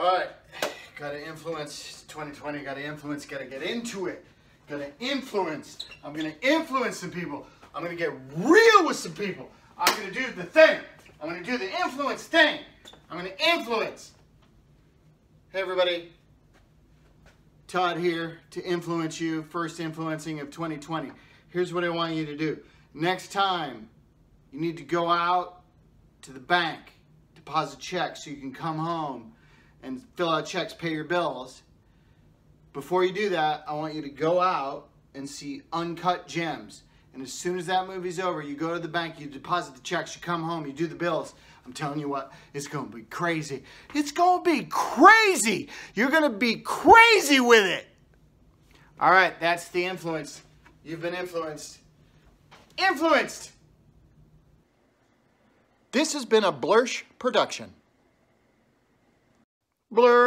All right, gotta influence 2020, gotta influence, gotta get into it. Gotta influence. I'm gonna influence some people. I'm gonna get real with some people. I'm gonna do the thing. I'm gonna do the influence thing. I'm gonna influence. Hey everybody, Todd here to influence you, first influencing of 2020. Here's what I want you to do. Next time, you need to go out to the bank, deposit checks so you can come home and fill out checks, pay your bills. Before you do that, I want you to go out and see Uncut Gems. And as soon as that movie's over, you go to the bank, you deposit the checks, you come home, you do the bills. I'm telling you what, it's going to be crazy. It's going to be crazy. You're going to be crazy with it. All right, that's the influence. You've been influenced. Influenced! This has been a Blursh production. Blursh!